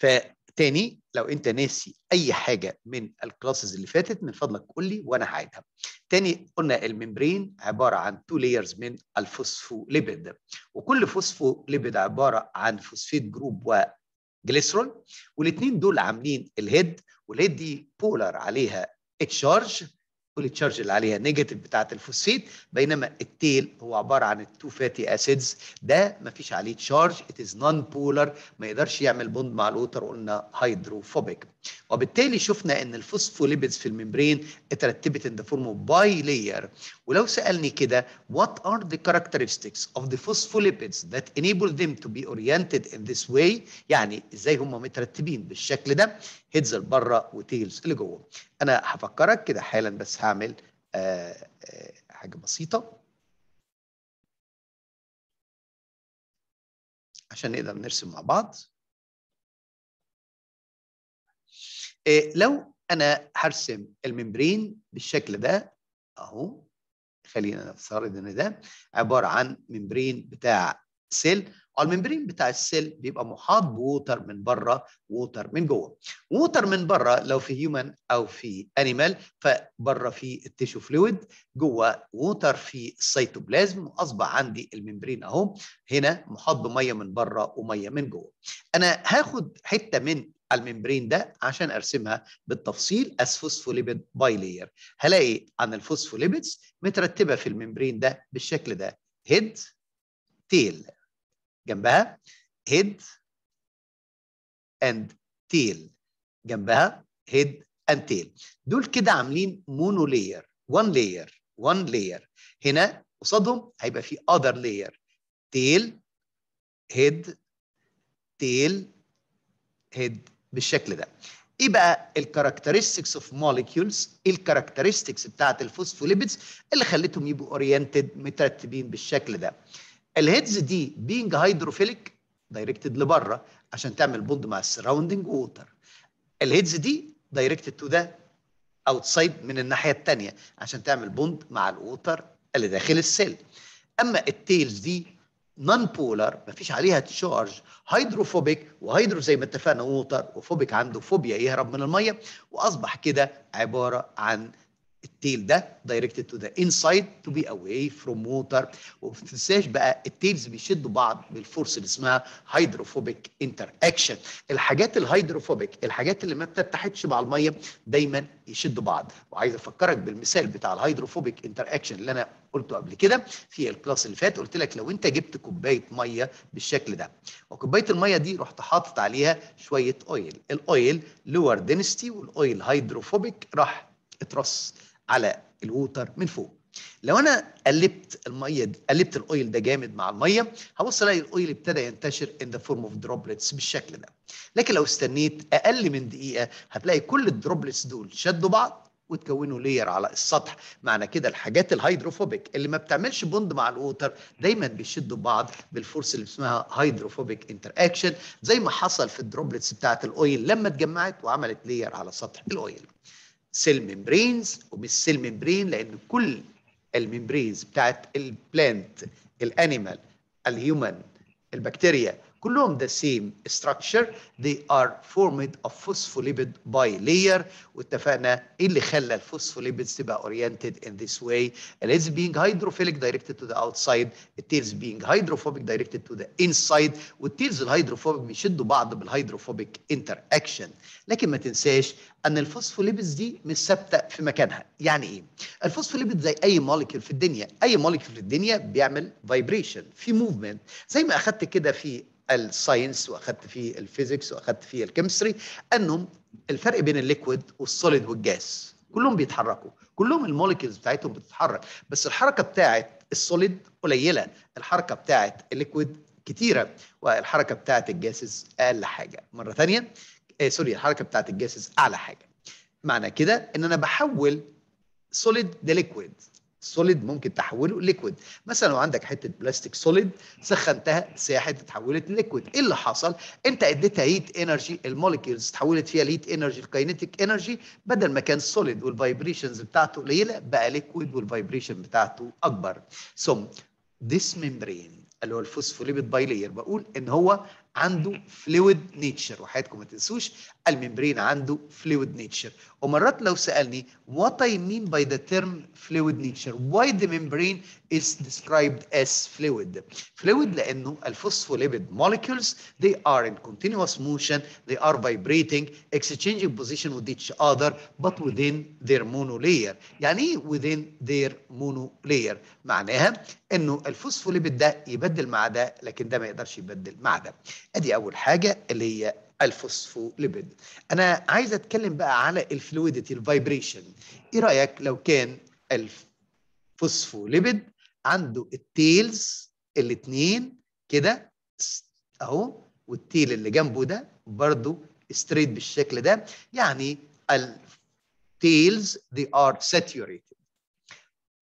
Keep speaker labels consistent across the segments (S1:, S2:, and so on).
S1: فتاني لو انت ناسي أي حاجة من ال classes اللي فاتت من فضلك قول لي وأنا هعيدها. تاني قلنا ال membrane عبارة عن two layers من الفوسفوليبيد. وكل فوسفوليبيد عبارة عن phosphate group و glycerol والاثنين دول عاملين ال head وال head دي polar عليها charge كل ال charge اللي عليها negative بتاعة الفوسفيت بينما ال tail هو عبارة عن ال two fatty acids ده ما فيش عليه charge it is non polar ما يقدرش يعمل bond مع ال water قلنا hydrophobic وبالتالي شفنا إن ال phospholipids في ال membrane اترتبت in the form of bilayer ولو سألني كده what are the characteristics of the phospholipids that enable them to be oriented in this way? يعني إزاي هم مترتبين بالشكل ده? heads لبره و tails اللي جوه. أنا هفكرك كده حالا بس هعمل آآ آآ حاجة بسيطة. عشان نقدر نرسم مع بعض. لو أنا هرسم ال membrane بالشكل ده أهو خلينا نفترض إن ده عبارة عن membrane بتاع cell ال membrane بتاع ال cell بيبقى محاط ب water من بره و water من جوه. و water من بره لو في human أو في animal فبره في ال tissue fluid جوه water في السيتوبلازم واصبح عندي ال membrane أهو هنا محاط بمية من بره ومية من جوه. أنا هاخد حتة من ال membrane ده عشان أرسمها بالتفصيل as phospholipid bilayer هلاقي عن ال phospholipids مترتبة في ال membrane ده بالشكل ده. head tail جنبها head and tail جنبها head and tail دول كده عاملين monolayer 1 layer 1 layer هنا قصادهم هيبقى في other layer tail head tail head بالشكل ده. إيه بقى ال characteristics of molecules إيه ال characteristics بتاعت ال phospholipids اللي خلتهم يبقوا oriented مترتبين بالشكل ده؟ ال heads دي being hydrophilic directed لبرة عشان تعمل bond مع ال surrounding water ال heads دي directed to the outside من الناحية الثانية عشان تعمل bond مع ال water اللي داخل ال cell أما ال tails دي non polar مفيش عليها charge hydrophobic و hydro زي ما اتفقنا water و phobic عنده فوبيا يهرب من المية وأصبح كده عبارة عن ال tail ده directed to the inside to be away from water. وما تنساش بقى ال tails بيشدوا بعض بال force اللي اسمها hydrophobic interaction الحاجات ال hydrophobic الحاجات اللي ما بتتحدش مع المية دايما يشدوا بعض. وعايز أفكرك بالمثال بتاع ال hydrophobic interaction اللي أنا قلته قبل كده في ال class اللي فات. قلت لك لو أنت جبت كوباية مية بالشكل ده وكوباية المية دي رحت حاطط عليها شوية oil ال oil lower density وال oil hydrophobic راح اترص على ال water من فوق. لو أنا قلبت المية قلبت ال oil ده جامد مع المية هبص ألاقي ال oil ابتدى ينتشر in the form of droplets بالشكل ده. لكن لو استنيت أقل من دقيقة هتلاقي كل ال droplets دول شدوا بعض وتكونوا layer على السطح. معنى كده الحاجات ال hydrophobic اللي ما بتعملش bond مع ال water دايما بيشدوا بعض بال force اللي اسمها hydrophobic interaction زي ما حصل في ال droplets بتاعة ال oil لما اتجمعت وعملت layer على سطح ال oil. cell membranes ومش cell membrane لأن كل ال membranes بتاعت ال plant ال animal ال human البكتيريا كلهم the same structure. They are formed of phospholipid bilayer. واتفقنا إيه اللي خلى ال phospholipids تبقى oriented in this way is being hydrophilic directed to the outside. Is being hydrophobic directed to the inside. وال tails ال hydrophobic بيشدوا بعض بال hydrophobic اكشن لكن ما تنساش أن ال phospholipids دي مش ثابتة في مكانها. يعني إيه؟ الفوسفوليبيد زي أي molecule في الدنيا. أي molecule في الدنيا بيعمل vibration في movement زي ما أخدت كده في ال science وأخدت فيه ال physics وأخدت فيه ال chemistry أنهم الفرق بين ال liquid وال solid وال gas كلهم بيتحركوا كلهم ال molecules بتاعتهم بتتحرك بس الحركة بتاعت ال solid قليلة الحركة بتاعت ال liquid كتيرة والحركة بتاعت ال gases أقل حاجة. مرة ثانية آه sorry الحركة بتاعت ال gases أعلى حاجة. معنى كده إن أنا بحول solid ل liquid. solid ممكن تحوله liquid مثلا لو عندك حتة بلاستيك solid سخنتها ساحت اتحولت ل liquid إيه اللي حصل؟ أنت اديتها heat energy ال molecules اتحولت فيها ال heat energy ال kinetic energy بدل ما كان solid وال vibrations بتاعته قليلة بقى liquid وال vibration بتاعته أكبر. ثم this membrane اللي هو الفوسفوليبيد بايلير بقول إن هو عنده فلويد نيتشر وحياتكم ما تنسوش الممبرين عنده فلويد نيتشر ومرات لو سالني what I mean by the term fluid nature why the membrane is described as fluid fluid لأنه الفوسفوليبيد molecules they are in continuous motion they are vibrating exchanging position with each other but within their monolayer يعني إيه within their monolayer معناها انه الفوسفوليبيد ده يبدل مع ده لكن ده ما يقدرش يبدل مع ده ادي اول حاجة اللي هي الفوسفوليبيد. أنا عايز أتكلم بقى على ال fluidity ال vibration. إيه رأيك لو كان الفوسفوليبيد عنده ال tails الاثنين كده؟ أهو وال tail اللي جنبه ده برضو straight بالشكل ده يعني ال tails they are saturated.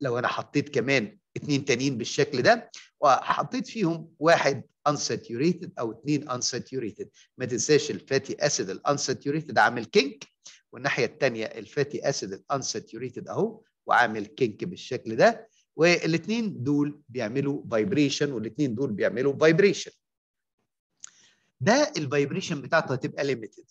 S1: لو أنا حطيت كمان اتنين تانيين بالشكل ده وحطيت فيهم واحد unsaturated أو اتنين unsaturated. ما تنساش ال fatty acid ال unsaturated عامل kink والناحية الثانية ال fatty acid ال unsaturated أهو وعامل kink بالشكل ده. والاثنين دول بيعملوا vibration والاثنين دول بيعملوا vibration ده ال vibration بتاعته هتبقى limited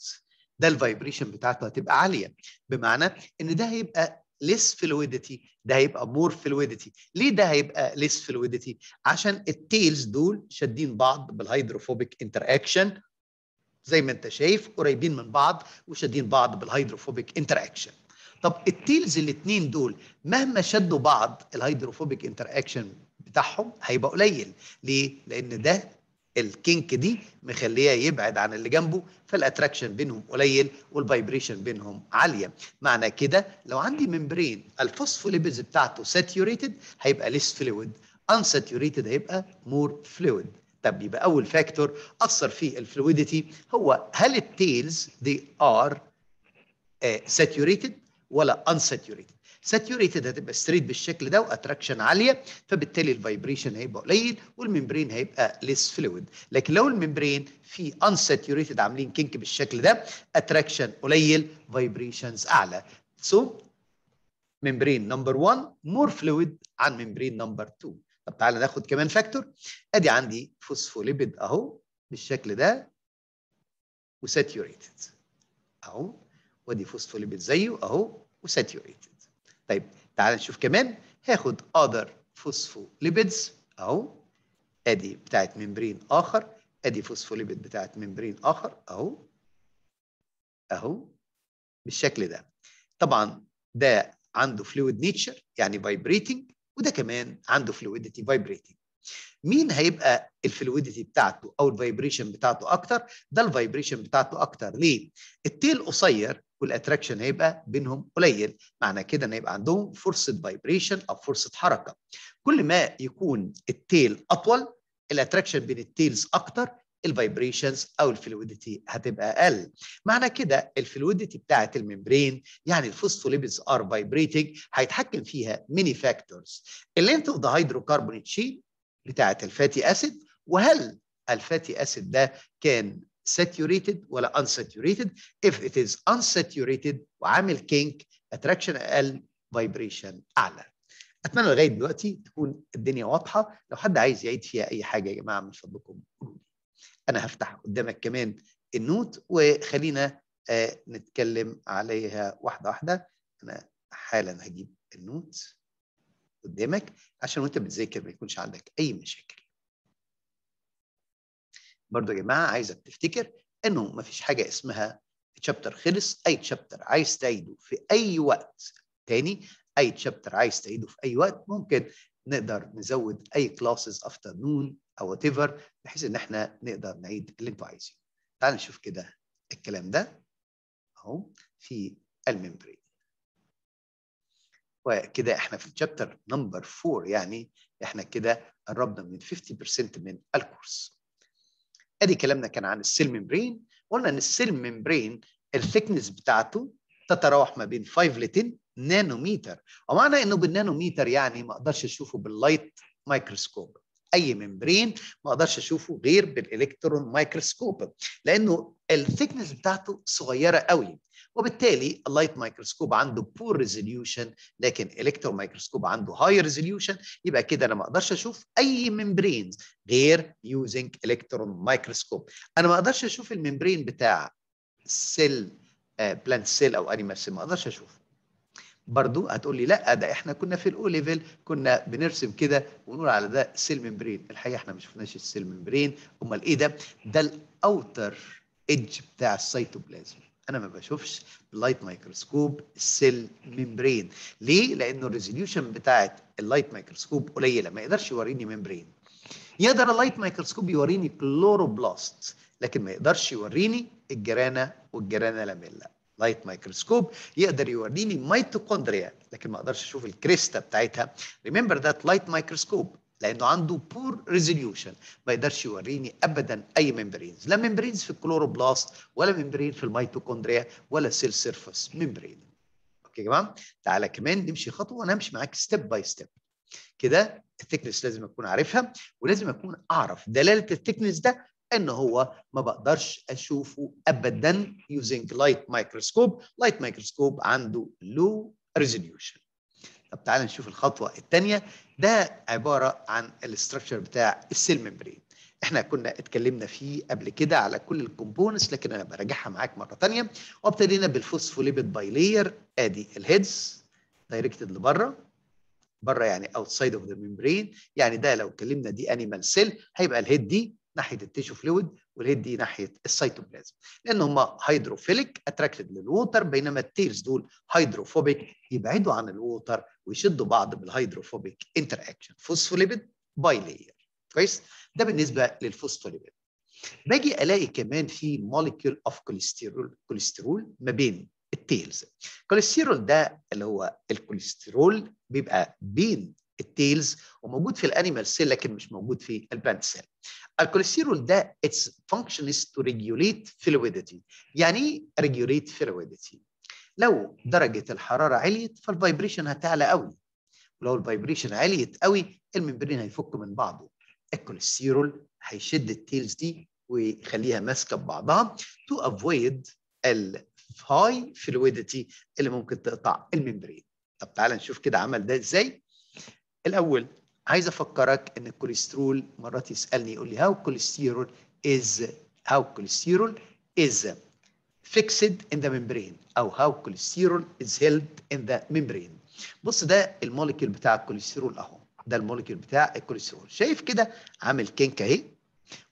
S1: ده ال vibration بتاعته هتبقى عالية. بمعنى إن ده هيبقى less fluidity ده هيبقى more fluidity. ليه ده هيبقى less fluidity عشان ال tails دول شادين بعض بال hydrophobic interaction زي ما انت شايف قريبين من بعض وشادين بعض بال hydrophobic interaction طب ال tails الاثنين دول مهما شدوا بعض ال hydrophobic interaction بتاعهم هيبقى قليل. ليه؟ لأن ده ال kink دي مخليه يبعد عن اللي جنبه فال attraction بينهم قليل وال vibration بينهم عالية. معنى كده لو عندي membrane ال phospholipids بتاعته saturated هيبقى less fluid unsaturated هيبقى more fluid طب يبقى أول factor أثر في ال fluidity هو هل ال tails دي are saturated ولا unsaturated saturated هتبقى straight بالشكل ده و attraction عالية فبالتالي ال vibration هيبقى قليل وال membrane هيبقى less fluid لكن لو ال membrane في unsaturated عاملين kink بالشكل ده attraction قليل vibrations أعلى. so membrane نمبر 1 more fluid عن membrane نمبر 2 طب تعالى ناخد كمان factor أدي عندي فوسفوليبيد أهو بالشكل ده و saturated أهو. وأدي فوسفوليبيد زيه أهو و saturated طيب تعال نشوف كمان. هاخد other phospholipids اهو أدي بتاعت membrane آخر. أدي فوسفوليبيد بتاعت membrane آخر اهو أهو بالشكل ده. طبعا ده عنده fluid nature يعني vibrating وده كمان عنده fluidity vibrating مين هيبقى ال fluidity بتاعته أو ال vibration بتاعته أكتر؟ ده ال vibration بتاعته أكتر. ليه؟ ال tail قصير وال attraction هيبقى بينهم قليل. معنى كده إن هيبقى عندهم فرصة vibration أو فرصة حركة. كل ما يكون ال tail أطول ال attraction بين ال tails أكتر ال vibrations أو ال fluidity هتبقى أقل. معنى كده ال fluidity بتاعة ال membrane يعني ال phospholipids are vibrating هيتحكم فيها many factors ال length of the hydrocarbon chain بتاعة ال fatty acid وهل ال fatty acid ده كان saturated ولا unsaturated. If it is unsaturated وعامل kink attraction أقل vibration أعلى. أتمنى لغاية دلوقتي تكون الدنيا واضحة. لو حد عايز يعيد فيها أي حاجة يا جماعة من فضلكم قولوا أنا هفتح قدامك كمان ال note وخلينا آه نتكلم عليها واحدة واحدة. أنا حالا هجيب ال note قدامك عشان وأنت بتذاكر ما يكونش عندك أي مشاكل. برضو يا جماعة عايزك تفتكر إنه ما فيش حاجة اسمها chapter خلص أي chapter عايز تعيده في أي وقت تاني أي chapter عايز تعيده في أي وقت ممكن نقدر نزود أي classes afternoon أو whatever بحيث إن إحنا نقدر نعيد اللي أنتوا عايزينه. تعال نشوف كده الكلام ده أهو في ال membrane وكده إحنا في ال chapter number 4 يعني إحنا كده قربنا من 50% من ال course. أدي كلامنا كان عن ال cell membrane قلنا إن ال cell membrane ال thickness بتاعته تتراوح ما بين 5 ل 10 نانومتر ومعنى إنه بالنانومتر يعني ما أقدرش أشوفه بال light microscope أي membrane ما أقدرش أشوفه غير بال electron microscope لأنه ال thickness بتاعته صغيرة قوي. وبالتالي ال light microscope عنده poor resolution لكن electron microscope عنده high resolution يبقى كده أنا ما أقدرش أشوف أي membranes غير using electron microscope أنا ما أقدرش أشوف ال membrane بتاع cell plant cell أو animal cell ما أقدرش اشوفه برضو هتقول لي لأ ده إحنا كنا في ال O level كنا بنرسم كده ونقول على ده cell membrane الحقيقة إحنا ما شفناش ال cell membrane أمال إيه ده؟ ده ال outer edge بتاع السيتوبلازم أنا ما بشوفش بال light microscope ال cell membrane ليه؟ لأنه ال resolution بتاعت ال light microscope قليلة ما يقدرش يوريني membrane يقدر ال light microscope يوريني chloroplast لكن ما يقدرش يوريني ال grana وال grana lamella light microscope يقدر يوريني ميتوكوندريا لكن ما أقدرش أشوف ال crista بتاعتها. remember that light microscope لأنه عنده poor resolution ما يقدرش يوريني ابدا أي membranes لا membranes في ال chloroplast ولا membrane في الميتوكوندريا ولا cell surface membrane okay يا جماعة؟ تعالى كمان نمشي خطوة وأنا همشي معاك step by step كده ال thickness لازم أكون عارفها ولازم أكون أعرف دلالة ال thickness ده إن هو ما بقدرش أشوفه ابدا using light microscope. Light microscope عنده low resolution. طب تعالى نشوف الخطوة الثانية ده عبارة عن ال structure بتاع ال cell membrane إحنا كنا اتكلمنا فيه قبل كده على كل ال components لكن أنا براجعها معاك مرة ثانية وابتدينا بال phospholipid bilayer آدي ال heads directed لبره بره يعني outside of the membrane يعني ده لو اتكلمنا دي animal cell هيبقى ال head دي ناحية ال tissue fluid وال head دي ناحية السيتوبلازم لأن هم hydrophilic attracted لل water بينما ال tails دول hydrophobic يبعدوا عن ال water ويشدوا بعض بال hydrophobic interaction phospholipid bilayer كويس؟ ده بالنسبة للفوسفوليبيد. باجي ألاقي كمان في molecule of cholesterol كوليسترول ما بين ال tails. الكوليسترول ده اللي هو الكوليسترول بيبقى بين ال tails وموجود في ال animal cell لكن مش موجود في ال plant cell الكوليسترول ده its function is to regulate fluidity. يعني إيه regulate fluidity. لو درجة الحرارة عليت فال vibration هتعلى قوي. ولو ال vibration عليت قوي ال membrane هيفك من بعضه. الكوليسترول هيشد ال tails دي ويخليها ماسكة ببعضها to avoid ال high fluidity اللي ممكن تقطع ال membrane. طب تعالى نشوف كده عمل ده إزاي. الأول عايز افكرك ان الكوليسترول مرات يسألني يقول لي how cholesterol is how cholesterol is fixed in the membrane أو how cholesterol is held in the membrane بص ده ال molecule بتاع الكوليسترول أهو. ده ال molecule بتاع الكوليسترول. شايف كده؟ عامل kink أهي.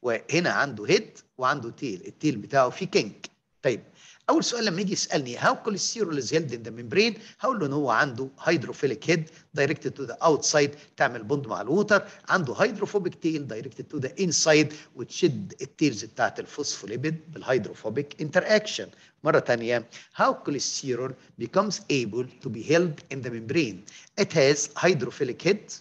S1: وهنا عنده head وعنده tail ال tail بتاعه فيه kink. طيب أول سؤال لما يجي يسألني how cholesterol is held in the membrane هقول له إن هو عنده hydrophilic head directed to the outside تعمل bond مع ال water عنده hydrophobic tail directed to the inside وتشد ال tails بتاعت ال phospholipid بال hydrophobic interaction مرة ثانية how cholesterol becomes able to be held in the membrane it has hydrophilic head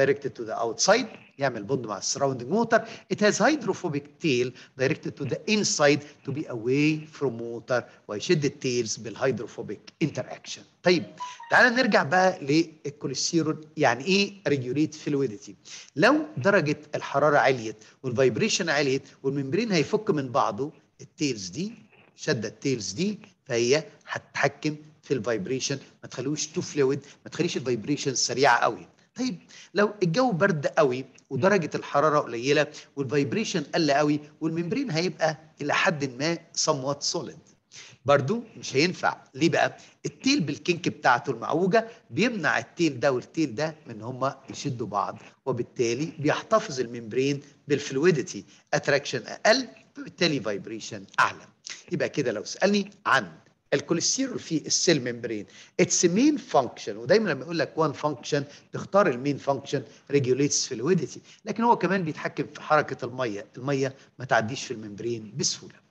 S1: directed to the outside يعمل bond مع ال surrounding water it has hydrophobic tail directed to the inside to be away from water ويشد ال tails بال hydrophobic interaction. طيب تعالى نرجع بقى للكوليسترول يعني إيه regulate fluidity لو درجة الحرارة عليت وال vibration عليت وال membrane هيفك من بعضه ال tails دي شده ال tails دي فهي هتتحكم في ال vibration ما تخلوش too fluid ما تخليش ال vibration سريعة قوي. طيب لو الجو برد قوي ودرجة الحرارة قليلة وال vibration قل قوي وال membrane هيبقى إلى حد ما somewhat solid. برضو مش هينفع. ليه بقى؟ ال tail بال kink بتاعته المعوجة بيمنع ال tail ده وال tail ده من هما يشدوا بعض وبالتالي بيحتفظ ال membrane بال fluidity attraction أقل فبالتالي vibration أعلى. يبقى كده لو سألني عن الكوليسترول في ال cell membrane. its main function ودايما لما يقول لك one function تختار ال main function regulates fluidity لكن هو كمان بيتحكم في حركة المية. المية ما تعديش في ال membrane بسهولة.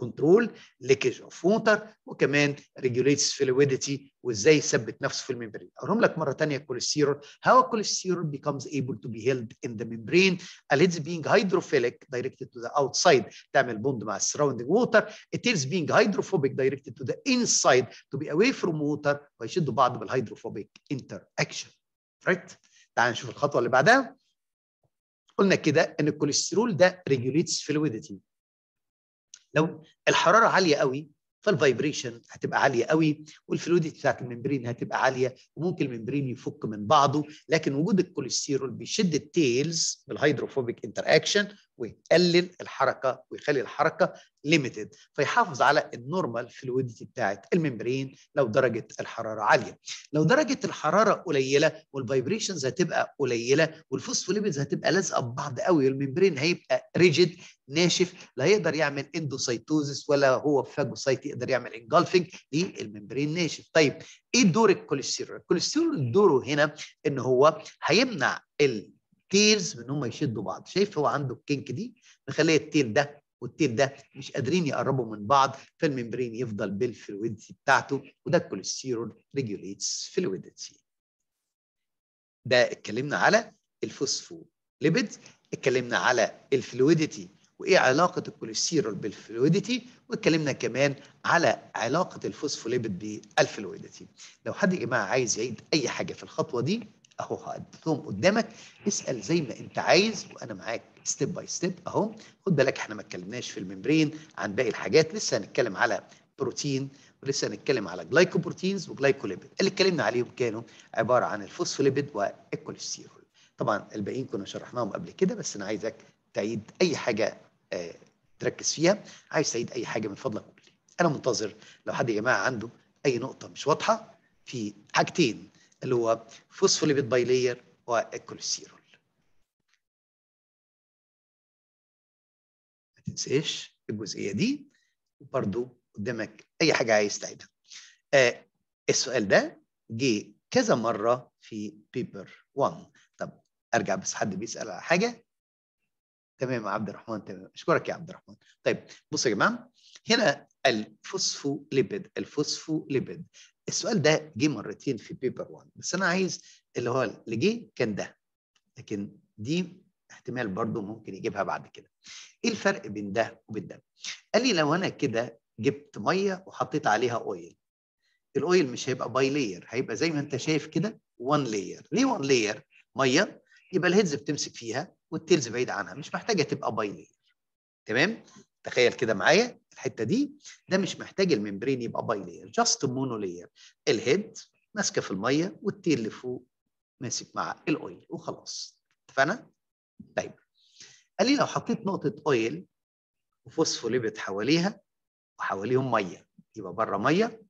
S1: control leakage of water وكمان regulates fluidity وإزاي يثبت نفسه في ال membrane أقولهم لك مرة ثانية الكوليسترول how cholesterol becomes able to be held in the membrane? It's being hydrophilic directed to the outside. تعمل bond مع surrounding water. It is being hydrophobic directed to the inside to be away from water ويشدوا بعض بال hydrophobic interaction. Right? تعال نشوف الخطوة اللي بعدها. قلنا كده إن الكوليسترول ده regulates fluidity لو الحرارة عالية قوي فال vibration هتبقى عالية قوي وال fluidity بتاعت ال membrane هتبقى عالية وممكن ال membrane يفك من بعضه لكن وجود الكوليسترول بيشد ال tails بال hydrophobic interaction ويقلل الحركة ويخلي الحركة limited فيحافظ على ال normal fluidity بتاعت ال membrane لو درجة الحرارة عالية. لو درجة الحرارة قليلة وال vibrations هتبقى قليلة وال phospholipids هتبقى لازقة ببعض قوي وال membrane هيبقى rigid ناشف لا يقدر يعمل endocytosis ولا هو phagocyte يقدر يعمل engulfing لل membrane ناشف. طيب إيه دور الكوليسترول؟ الكوليسترول دوره هنا إن هو هيمنع ال tails من هم يشدوا بعض. شايف هو عنده ال kink دي؟ مخليه ال tail ده وال tail ده مش قادرين يقربوا من بعض فال membrane يفضل بال fluidity بتاعته وده الكوليسترول regulates fluidity. ده اتكلمنا على الفوسفوليبيد اتكلمنا على ال fluidity وإيه علاقة الكوليسترول بال fluidity واتكلمنا كمان على علاقة ال phospholipid بال fluidity. لو حد يا جماعة عايز يعيد أي حاجة في الخطوة دي اهو هقدمهم قدامك. اسأل زي ما انت عايز وأنا معاك step by step اهو. خد بالك إحنا ما اتكلمناش في ال membrane عن باقي الحاجات لسه هنتكلم على بروتين ولسه هنتكلم على glycoproteins و glycolipid اللي اتكلمنا عليهم كانوا عبارة عن الفوسفوليبيد والكوليسترول طبعا الباقيين كنا شرحناهم قبل كده بس أنا عايزك تعيد أي حاجة آه تركز فيها. عايز تعيد أي حاجة من فضلك قول أنا منتظر لو حد يا جماعة عنده أي نقطة مش واضحة في حاجتين. اللي هو phospholipid bilayer والكوليسترول ما تنساش الجزئية دي وبرده قدامك أي حاجة عايز تعيدها. آه السؤال ده جه كذا مرة في paper 1 طب أرجع بس حد بيسأل على حاجة؟ تمام يا عبد الرحمن تمام. أشكرك يا عبد الرحمن. طيب بصوا يا جماعة هنا ال phospholipid ال phospholipid السؤال ده جه مرتين في paper 1 بس أنا عايز اللي هو اللي جه كان ده لكن دي احتمال برضو ممكن يجيبها بعد كده. إيه الفرق بين ده وبين ده؟ قال لي لو أنا كده جبت مية وحطيت عليها oil ال oil مش هيبقى bilayer هيبقى زي ما أنت شايف كده 1 layer ليه 1 layer مية يبقى ال heads بتمسك فيها وال tails بعيد عنها مش محتاجة تبقى bilayer تمام؟ تخيل كده معايا. الحتة دي ده مش محتاج ال membrane يبقى bilayer just monolayer ال head ماسكة في المية وال tail اللي فوق ماسك مع ال oil وخلاص. اتفقنا؟ طيب. قال لي لو حطيت نقطة oil و phospholipid حواليها وحواليهم مية يبقى بره مية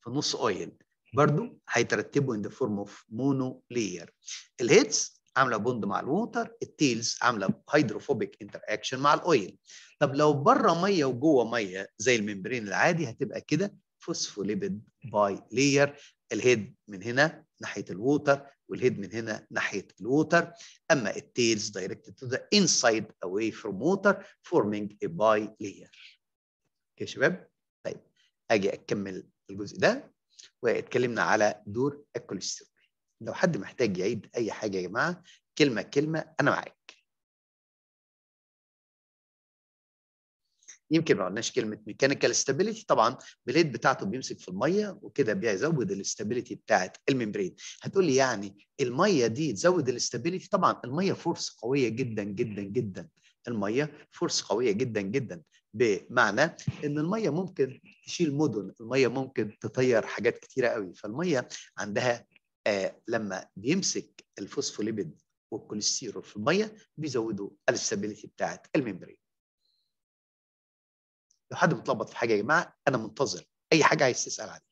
S1: في النص oil برضو هيترتبوا in the form of monolayer ال heads عاملة bond مع ال water ال tails عاملة hydrophobic interaction مع ال oil. طب لو بره مية وجوه مية زي ال membrane العادي هتبقى كده phospholipid bilayer ال head من هنا ناحية ال water وال head من هنا ناحية ال water. أما ال tails directed to the inside away from water forming a bilayer يا شباب؟ طيب أجي أكمل الجزء ده. واتكلمنا على دور الكوليسترول. لو حد محتاج يعيد أي حاجة يا جماعة كلمة كلمة أنا معاك. يمكن ما قلناش كلمة mechanical stability طبعا بليد بتاعته بيمسك في المية وكده بيزود ال stability بتاعت ال membrane. هتقول لي يعني المية دي تزود ال stability؟ طبعا المية force قوية جدا جدا جدا. المية force قوية جدا جدا. بمعنى إن المية ممكن تشيل مدن المية ممكن تطير حاجات كتيرة قوي. فالمية عندها آه لما بيمسك الفوسفوليبيد والكوليسترول في المية بيزودوا ال stability بتاعت ال membrane. لو حد متلخبط في حاجة يا جماعة أنا منتظر. أي حاجة عايز تسأل عليها.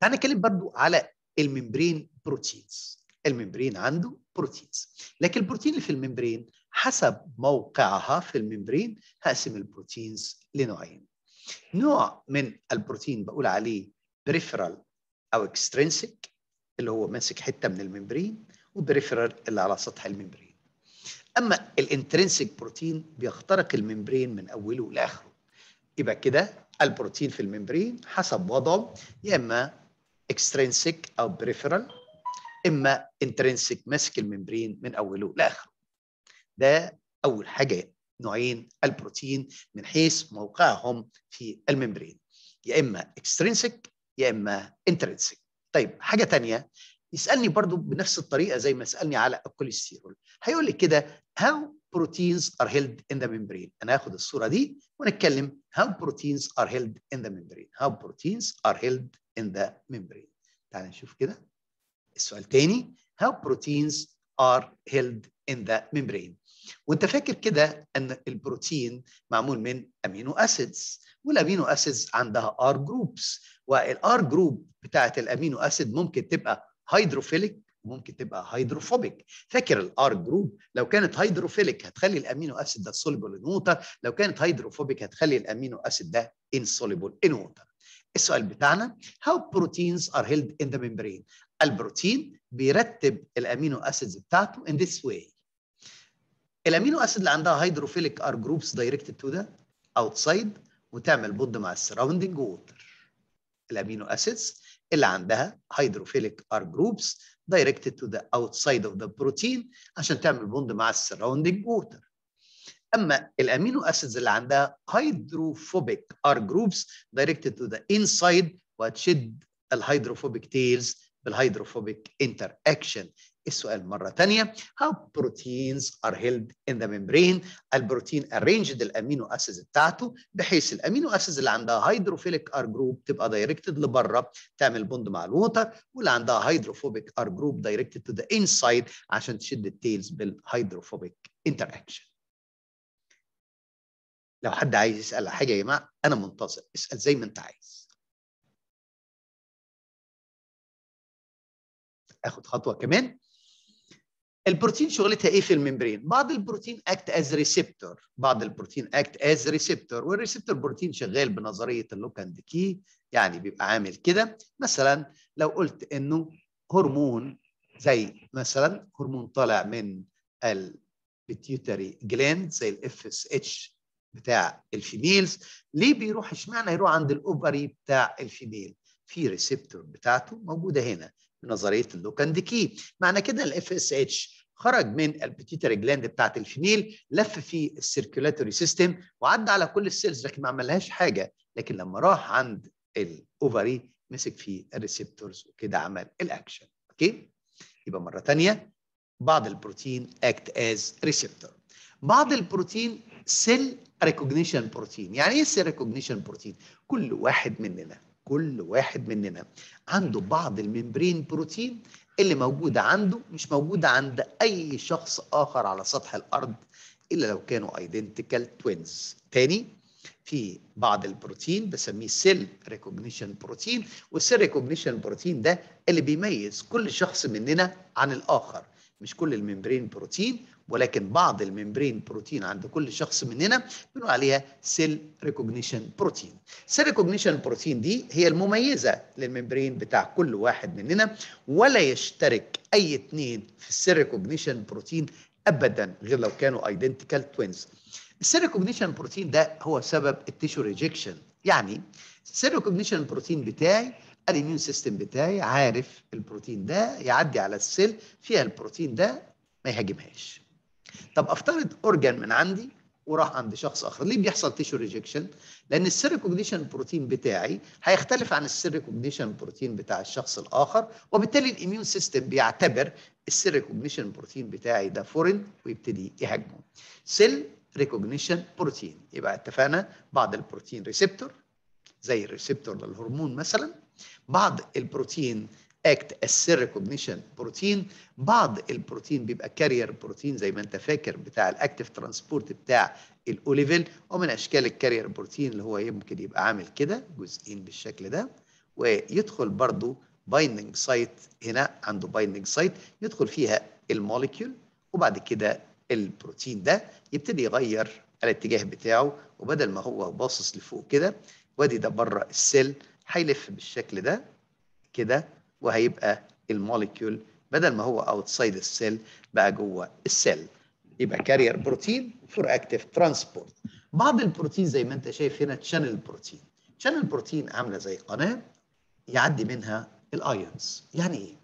S1: تعال نتكلم برضو على ال membrane proteins. ال membrane عنده proteins. لكن البروتين اللي في ال membrane حسب موقعها في ال membrane هقسم ال proteins لنوعين. نوع من البروتين بقول عليه peripheral أو extrinsic اللي هو ماسك حتة من ال membrane و peripheral اللي على سطح ال membrane. أما ال intrinsic protein بيخترق ال membrane من أوله لاخره يبقى كده البروتين في ال membrane حسب وضعه يا إما extrinsic أو peripheral إما intrinsic ماسك ال membrane من أوله لاخره ده أول حاجة نوعين البروتين من حيث موقعهم في ال membrane. يا إما extrinsic يا إما intrinsic طيب حاجة تانية يسألني برضو بنفس الطريقة زي ما سألني على الكوليسترول. هيقول لي كده how proteins are held in the membrane أنا هاخد الصورة دي ونتكلم how proteins are held in the membrane how proteins are held in the membrane تعال نشوف كده. السؤال تاني how proteins are held in the membrane وانت فاكر كده ان البروتين معمول من amino acids وال amino acids عندها R groups وال R group بتاعت ال amino acid ممكن تبقى hydrophilic ممكن تبقى hydrophobic فاكر ال R group لو كانت hydrophilic هتخلي ال amino acid ده soluble in water لو كانت hydrophobic هتخلي ال amino acid ده insoluble in water. السؤال بتاعنا how proteins are held in the membrane البروتين بيرتب ال amino acids بتاعته in this way. ال amino acid اللي عندها hydrophilic R groups directed to the outside وتعمل bond مع ال surrounding water ال amino acids اللي عندها hydrophilic R groups directed to the outside of the protein عشان تعمل bond مع ال surrounding water أما ال amino acids اللي عندها hydrophobic R groups directed to the inside وهتشد ال hydrophobic tails بال hydrophobic interaction السؤال مرة تانية. How proteins are held in the membrane? البروتين arranged ال amino acids بتاعته بحيث ال amino acids اللي عندها hydrophilic R group تبقى directed لبرة تعمل bond مع ال water واللي عندها hydrophobic R group directed to the inside عشان تشد ال tails بال hydrophobic interaction لو حد عايز يسأل حاجة يا جماعة أنا منتظر. اسأل زي ما أنت عايز. آخد خطوة كمان. البروتين شغلتها إيه في ال membrane؟ بعض البروتين act as receptor، بعض البروتين act as receptor، وال receptor protein شغال بنظرية ال lock and key يعني بيبقى عامل كده، مثلا لو قلت إنه هرمون زي مثلا هرمون طالع من ال pituitary gland زي ال FSH بتاع ال females، ليه بيروح؟ اشمعنى يروح عند ال ovary بتاع ال female؟ في receptor بتاعته موجودة هنا. نظرية ال lock and key معنى كده ال FSH خرج من ال pituitary gland بتاعت ال female لف في ال circulatory system وعدى على كل ال cells لكن ما عملهاش حاجة. لكن لما راح عند ال ovary مسك في ال receptors وكده عمل ال action okay؟ يبقى مرة ثانية بعض البروتين act as receptor بعض البروتين cell recognition protein يعني إيه cell recognition protein كل واحد مننا. كل واحد مننا عنده بعض ال membrane protein اللي موجودة عنده مش موجودة عند أي شخص آخر على سطح الأرض إلا لو كانوا identical twins تاني في بعض البروتين بسميه cell recognition protein وال cell recognition protein ده اللي بيميز كل شخص مننا عن الآخر. مش كل ال membrane protein ولكن بعض ال membrane protein عند كل شخص مننا بنقول عليها cell recognition protein cell recognition protein دي هي المميزة لل membrane بتاع كل واحد مننا ولا يشترك أي اثنين في ال cell recognition protein ابدا غير لو كانوا identical twins ال cell recognition protein ده هو سبب ال tissue rejection يعني ال cell recognition protein بتاعي ال immune system بتاعي عارف البروتين ده يعدي على ال cell فيها البروتين ده ما يهاجمهاش. طب افترض organ من عندي وراح عند شخص آخر. ليه بيحصل تيشو ريجكشن لأن السيريكوجنيشن بروتين بتاعي هيختلف عن السيريكوجنيشن بروتين بتاع الشخص الآخر وبالتالي ال immune system بيعتبر ال cell recognition protein بتاعي ده foreign ويبتدي يهاجمه. cell recognition protein يبقى اتفقنا بعض البروتين receptor زي ال receptor للهرمون مثلا بعض البروتين act as cell recognition protein بعض البروتين بيبقى carrier protein زي ما انت فاكر بتاع ال active transport بتاع ال O level ومن أشكال ال carrier protein اللي هو يمكن يبقى عامل كده جزئين بالشكل ده. ويدخل برضو binding site هنا عنده binding site يدخل فيها ال molecule وبعد كده البروتين ده يبتدي يغير الاتجاه بتاعه. وبدل ما هو باصص لفوق كده وادي ده بره ال cell هيلف بالشكل ده كده. وهيبقى ال molecule بدل ما هو outside ال cell بقى جوه ال cell يبقى carrier protein for active transport بعض البروتين زي ما انت شايف هنا channel protein channel protein عاملة زي قناة يعدي منها ال ions يعني إيه؟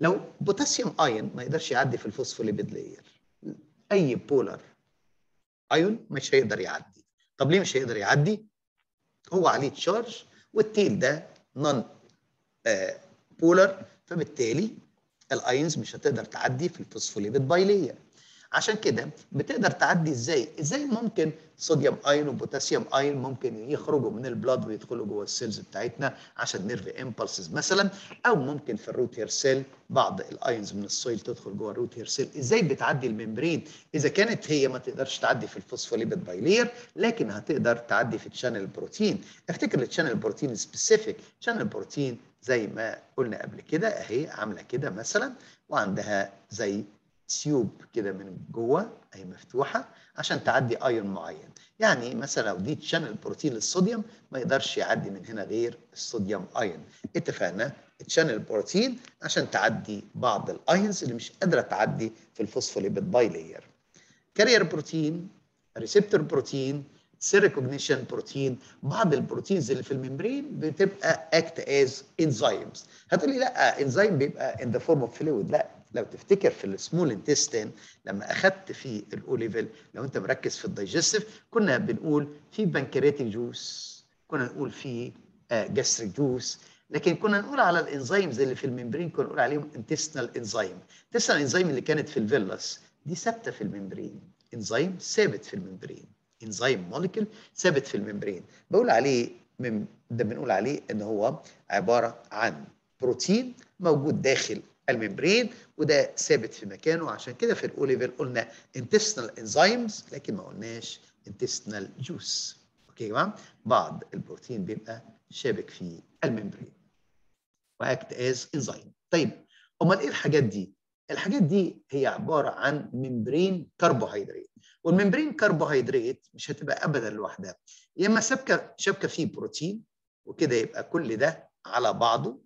S1: لو potassium ion ما يقدرش يعدي في ال phospholipid layer أي polar ion مش هيقدر يعدي. طب ليه مش هيقدر يعدي؟ هو عليه charge وال tail ده non-polar فبالتالي ال ions مش هتقدر تعدي في ال phospholipid bilayer عشان كده بتقدر تعدي إزاي؟ إزاي ممكن sodium ion و potassium ion ممكن يخرجوا من ال blood ويدخلوا جوه ال cells بتاعتنا عشان nerve impulses مثلا أو ممكن في ال root hair cell بعض ال ions من ال soil تدخل جوه ال root hair cell. إزاي بتعدي ال membrane؟ إذا كانت هي ما تقدرش تعدي في ال phospholipid bilayer لكن هتقدر تعدي في ال channel protein افتكر ال channel protein specific channel protein زي ما قلنا قبل كده أهي عاملة كده مثلا وعندها زي tube كده من جوه أهي مفتوحة عشان تعدي ايون معين. يعني مثلا لو دي channel protein للصوديوم ما يقدرش يعدي من هنا غير الصوديوم ايون اتفقنا؟ channel protein عشان تعدي بعض ال ions اللي مش قادرة تعدي في ال phospholipid bilayer carrier protein receptor protein cell recognition protein بعض ال proteins اللي في ال membrane بتبقى act as enzymes هتقولي لا انزيم بيبقى in the form of fluid لا لو تفتكر في ال small intestine لما اخذت في ال O level لو أنت مركز في ال digestive كنا بنقول في pancreatic juice كنا نقول في gastric juice لكن كنا نقول على ال enzymes اللي في ال membrane كنا نقول عليهم intestinal enzyme intestinal enzyme اللي كانت في ال villus دي ثابتة في ال membrane. enzyme ثابت في ال membrane. enzyme molecule ثابت في ال membrane. بقول عليه من ده بنقول عليه إن هو عبارة عن بروتين موجود داخل ال membrane وده ثابت في مكانه. عشان كده في ال O level قلنا intestinal enzymes لكن ما قلناش intestinal juice okay يا جماعة؟ بعض البروتين بيبقى شابك في ال membrane. و act as enzyme طيب أمال إيه الحاجات دي؟ الحاجات دي هي عبارة عن membrane carbohydrate. وال membrane carbohydrate مش هتبقى ابدا لوحدها. يا إما شبكه شبكة فيه بروتين وكده يبقى كل ده على بعضه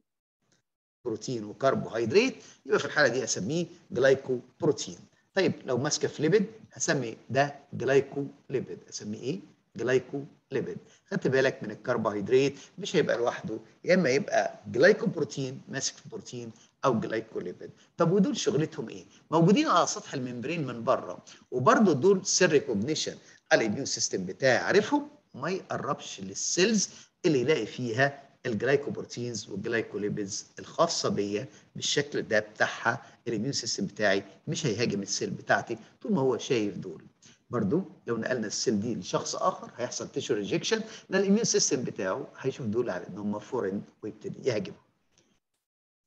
S1: protein و carbohydrate يبقى في الحالة دي أسميه glycoprotein طيب لو ماسكة في lipid هسمي ده glycolipid أسميه إيه؟ glycolipid. خدت بالك من الكربوهيدرات؟ مش هيبقى لوحده. يا إما يبقى glycoprotein ماسك في بروتين أو glycolipid طب ودول شغلتهم إيه؟ موجودين على سطح ال membrane من بره وبرده دول cell recognition ال immune system بتاعي عارفهم؟ ما يقربش لل cells اللي يلاقي فيها ال glycoproteins وال glycolipids الخاصة بيا بالشكل ده بتاعها. ال immune system بتاعي مش هيهاجم ال cell بتاعتي طول ما هو شايف دول. برضو لو نقلنا ال cell دي لشخص آخر هيحصل tissue rejection لأن ال immune system بتاعه هيشوف دول على ان هم foreign ويبتدي يهاجم.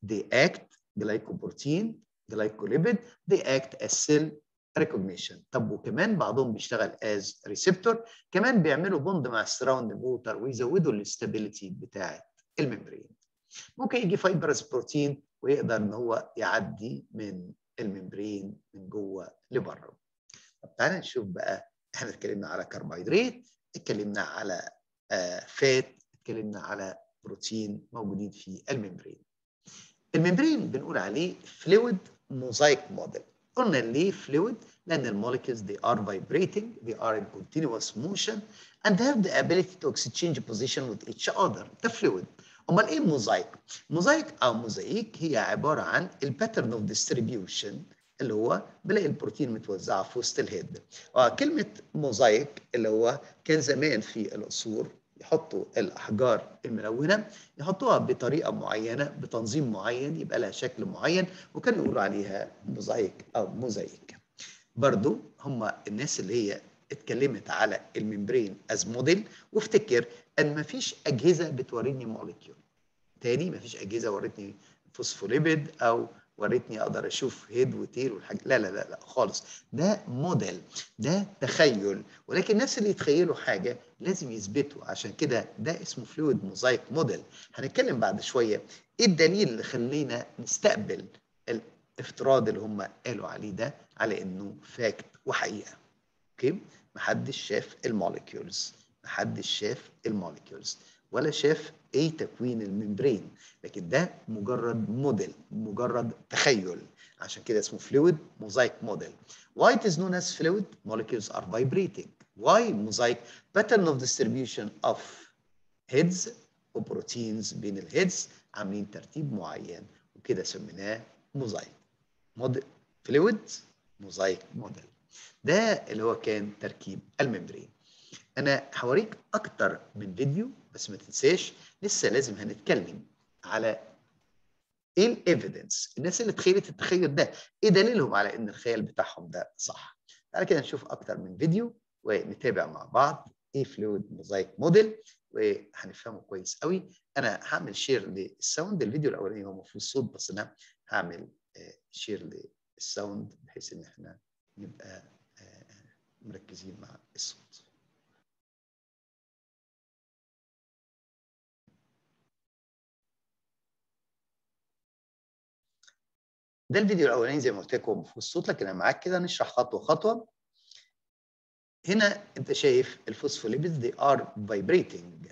S1: They act glycoprotein glycolipid they act as cell recognition. طب وكمان بعضهم بيشتغل as receptor كمان بيعملوا bond مع ال surround water ويزودوا ال stability بتاعة ال membrane. ممكن يجي fibrous protein ويقدر إن هو يعدي من ال membrane من جوه لبره. طب تعالى نشوف بقى. إحنا اتكلمنا على كربوهيدرات اتكلمنا على آه fat اتكلمنا على بروتين موجودين في ال membrane. ال membrane بنقول عليه fluid mosaic model قلنا ليه fluid لأن ال molecules they are vibrating they are in continuous motion and have the ability to exchange position with each other. ده fluid أمال إيه mosaic mosaic أو موزايك هي عبارة عن ال pattern of distribution اللي هو بلاقي البروتين متوزعه في وسط ال head. وكلمه موزايك اللي هو كان زمان في القصور يحطوا الأحجار الملونة يحطوها بطريقة معينة بتنظيم معين يبقى لها شكل معين وكانوا يقولوا عليها موزايك أو موزايك. برضو هم الناس اللي هي اتكلمت على ال membrane as model وافتكر إن مفيش أجهزة بتوريني molecule تاني مفيش أجهزة ورتني فوسفوليبيد أو وريتني أقدر أشوف head و tail والحاجة لا لا لا لا خالص. ده موديل ده تخيل. ولكن الناس اللي يتخيلوا حاجة لازم يثبتوا عشان كده ده اسمه fluid mosaic model هنتكلم بعد شوية إيه الدليل اللي خلينا نستقبل الافتراض اللي هم قالوا عليه ده على انه fact وحقيقة. okay؟ محدش شاف ال molecules. محدش شاف ال molecules. ولا شاف إيه تكوين ال membrane. لكن ده مجرد موديل مجرد تخيل. عشان كده اسمه fluid mosaic model. Why it is known as fluid molecules are vibrating. Why mosaic? Pattern of distribution of heads و proteins بين ال heads عاملين ترتيب معين. وكده سميناه mosaic model fluid mosaic model ده اللي هو كان تركيب ال membrane. أنا هوريك أكتر من فيديو بس ما تنساش لسه لازم هنتكلم على إيه ال evidence الناس اللي تخيلت التخيل ده إيه دليلهم على إن الخيال بتاعهم ده صح؟ تعالى كده نشوف أكتر من فيديو ونتابع مع بعض إيه fluid mosaic model وهنفهمه كويس قوي. أنا هعمل share لل sound الفيديو الأولاني هو فيهوش صوت بس أنا هعمل share لل sound بحيث إن إحنا نبقى مركزين مع الصوت. ده الفيديو الأولاني زي ما قلت لكم في الصوت لكن أنا معاك كده نشرح خطوة خطوة. هنا أنت شايف ال phospholipids دي are vibrating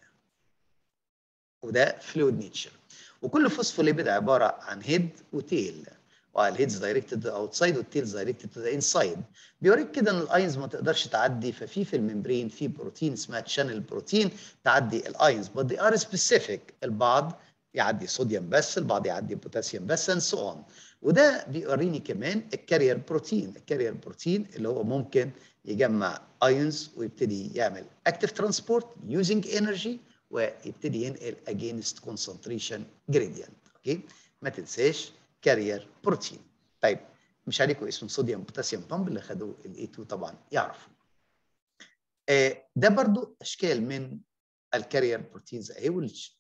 S1: وده fluid nature وكل فوسفوليبيد عبارة عن head و tail. وال heads directed outside وال tails directed inside بيوريك كده إن ال ions ما تقدرش تعدي ففي في ال membrane في بروتين اسمها channel protein تعدي ال ions. but they are specific. البعض يعدي صوديوم بس البعض يعدي بوتاسيوم بس and so on. وده بيوريني كمان ال carrier protein ال carrier protein اللي هو ممكن يجمع ions ويبتدي يعمل active transport using energy ويبتدي ينقل against concentration gradient okay ما تنساش carrier protein طيب مش عليكم اسم sodium potassium pump اللي خدوا ال A2 طبعا يعرفوا. آه ده برضو أشكال من ال carrier proteins أهي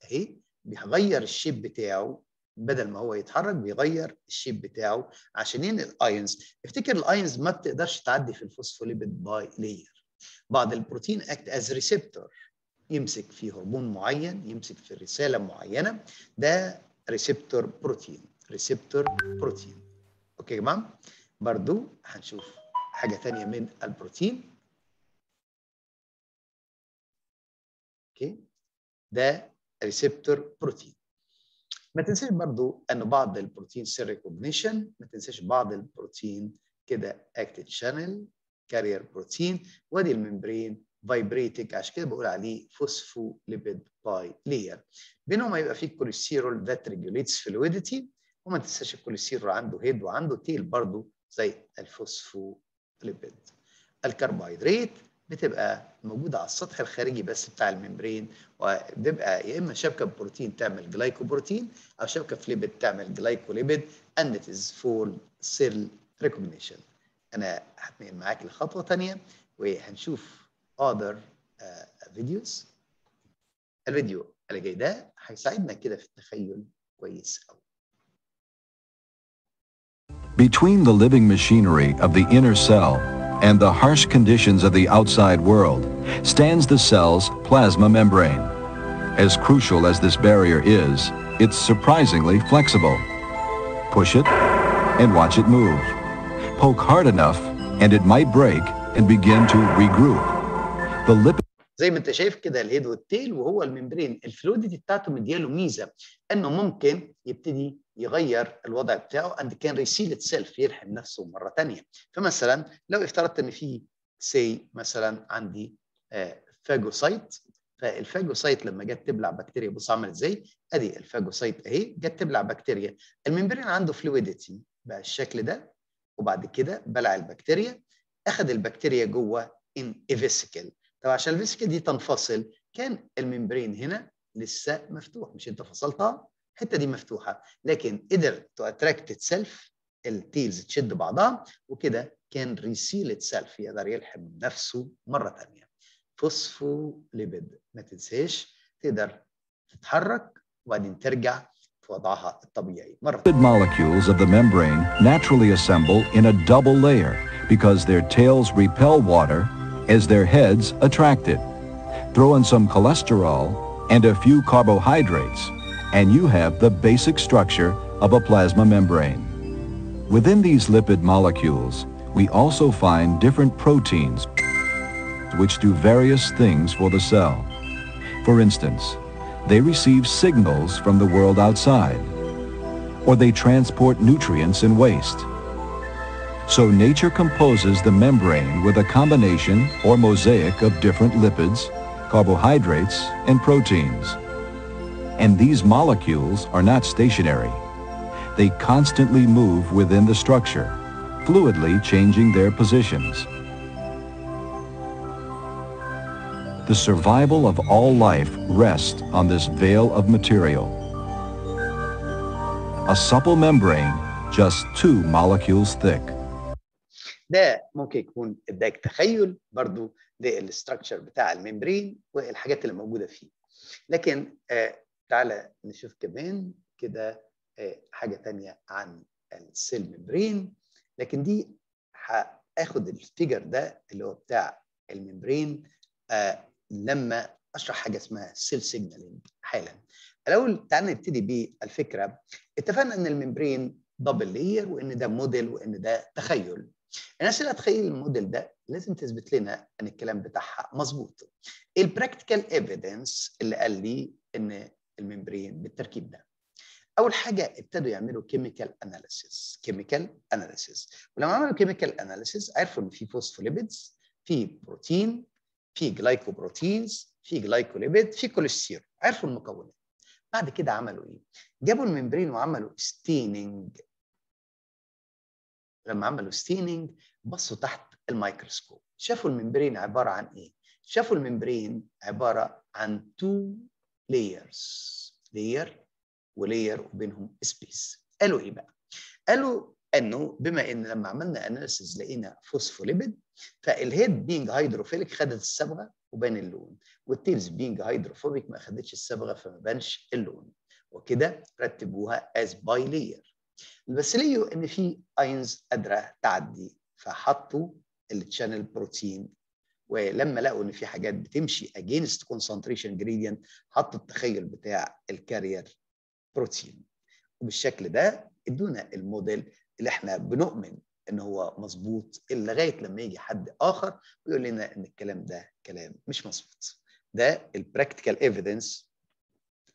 S1: أهي بيغير ال shape بتاعه بدل ما هو يتحرك بيغير ال shape بتاعه عشان ينقل ال ions افتكر ال ions ما بتقدرش تعدي في ال phospholipid bilayer بعض البروتين act as receptor يمسك في هرمون معين يمسك في رسالة معينة. ده receptor protein receptor protein okay يا جماعة؟ برضو هنشوف حاجة ثانية من البروتين. okay؟ ده receptor protein ما تنساش برضو إن بعض البروتين cell recognition ما تنساش بعض البروتين كده acted channel carrier protein وادي ال membrane vibrating عشان كده بقول عليه فوسفوليبيد باي لير بينهم هيبقى فيه كوليسترول that regulates fluidity وما تنساش الكوليسترول عنده head وعنده tail برضو زي الفوسفوليبيد الكربوهيدرات بتبقى موجودة على السطح الخارجي بس بتاع ال membrane وبيبقى يا إما شبكة بروتين تعمل glycoprotein أو شبكة ف lipid تعمل glycolipid and it is for cell recognition. أنا هتنقل معاك لخطوة تانية وهنشوف other uh, videos. الفيديو اللي جاي ده هيساعدنا كده في التخيل كويس أوي.
S2: Between the living machinery of the inner cell and the harsh conditions of the outside world stands the cell's plasma membrane. As crucial as this barrier is, it's surprisingly flexible. Push it and watch it move. Poke hard enough and it might break and begin to regroup. The lipid
S1: زي ما انت شايف كده الهيد والتيل وهو الممبرين الفلويدتي بتاعته مدياله ميزه انه ممكن يبتدي يغير الوضع بتاعه and can reseal itself يلحم نفسه مرة ثانية فمثلا لو افترضت إن في سي مثلا عندي phagocyte فال phagocyte لما جت تبلع بكتيريا بص عملت إزاي أدي ال phagocyte أهي جت تبلع بكتيريا ال membrane عنده fluidity بقى الشكل ده وبعد كده بلع البكتيريا أخذ البكتيريا جوه in vesicle طب عشان ال vesicle دي تنفصل كان ال membrane هنا لسه مفتوح مش أنت فصلتها؟ الحته دي مفتوحه لكن قدر to attract itself ال tails تشد بعضها وكده كان reseal itself يقدر يلحم نفسه مره ثانية فوسفوليبيد ما تنساش تقدر تتحرك وبعدين ترجع في وضعها الطبيعي مره
S2: molecules of the membrane naturally assemble in a double layer because their tails repel water as their heads attract it. Throw in some cholesterol and a few carbohydrates and you have the basic structure of a plasma membrane. Within these lipid molecules, we also find different proteins which do various things for the cell. For instance, they receive signals from the world outside, or they transport nutrients and waste. So nature composes the membrane with a combination or mosaic of different lipids, carbohydrates, and proteins. And these molecules are not stationary. They constantly move within the structure, fluidly changing their positions. The survival of all life rests on this veil of material. a supple membrane just two molecules thick.
S1: ده ممكن يكون اداك تخيل برضو للستراكشر بتاع الممبرين والحاجات اللي موجوده فيه لكن آه تعالى نشوف كمان كده آه حاجة تانية عن ال cell membrane لكن دي هاخد ال figure ده اللي هو بتاع ال membrane آه لما أشرح حاجة اسمها cell signaling حالا. الأول تعالى نبتدي بالفكرة. اتفقنا إن ال membrane double layer وإن ده موديل وإن ده تخيل. الناس اللي هتخيل الموديل ده لازم تثبت لنا إن الكلام بتاعها مظبوط. ال practical evidence اللي قال لي إن ال membrane بالتركيب ده. أول حاجة ابتدوا يعملوا chemical analysis chemical analysis ولما عملوا chemical analysis عرفوا إن في phospholipids في بروتين في glycoproteins في glycolipid في كوليسترول عرفوا المكونات. بعد كده عملوا إيه؟ جابوا ال membrane وعملوا staining لما عملوا staining بصوا تحت الميكروسكوب. شافوا ال membrane عبارة عن إيه؟ شافوا ال membrane عبارة عن two layers layer و layer وبينهم space قالوا إيه بقى؟ قالوا إنه بما إن لما عملنا analysis لقينا phospholipid فال head being hydrophilic خدت الصبغة وبان اللون وال tails being hydrophobic ما خدتش الصبغة فما بانش اللون. وكده رتبوها as bilayer بس لقيوا إن في ions قادرة تعدي فحطوا ال channel protein ولما لقوا إن في حاجات بتمشي against concentration gradient حطوا التخيل بتاع ال carrier protein وبالشكل ده ادونا الموديل اللي إحنا بنؤمن إن هو مظبوط لغاية لما يجي حد آخر ويقول لنا إن الكلام ده كلام مش مظبوط. ده ال practical evidence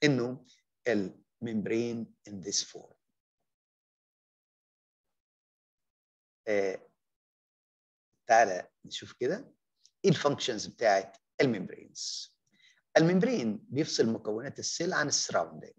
S1: إنه ال membrane this form. آه تعالى نشوف كده. ال functions بتاعت ال membranes. ال membrane بيفصل مكونات ال cell عن ال surrounding.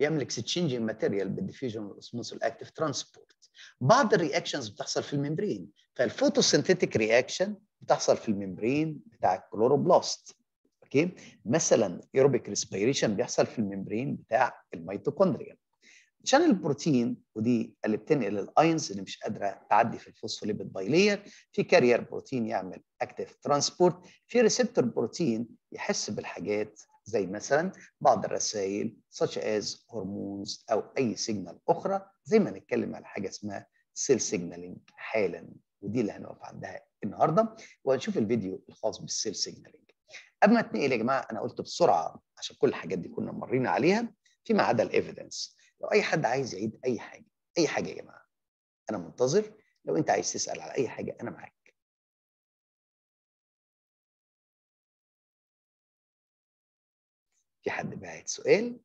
S1: بيعمل exchanging material بال diffusion وال osmosis وال active transport بعض ال reactions بتحصل في ال membrane. فال photosynthetic reaction بتحصل في ال membrane بتاع ال chloroplast. Okay؟ مثلا aerobic respiration بيحصل في ال membrane بتاع الميتوكوندريا. عشان البروتين ودي اللي بتنقل ال ions اللي مش قادرة تعدي في ال phospholipid bilayer في carrier protein يعمل active transport في receptor protein يحس بالحاجات زي مثلا بعض الرسائل such as hormones أو أي signal أخرى زي ما نتكلم على حاجة اسمها cell signaling حالا ودي اللي هنقف عندها النهارده وهنشوف الفيديو الخاص بال cell signaling قبل ما اتنقل يا جماعة أنا قلت بسرعة عشان كل الحاجات دي كنا مرينا عليها فيما عدا ال evidence لو أي حد عايز يعيد أي حاجة أي حاجة يا جماعة أنا منتظر. لو أنت عايز تسأل على أي حاجة أنا معاك. في حد باعت سؤال؟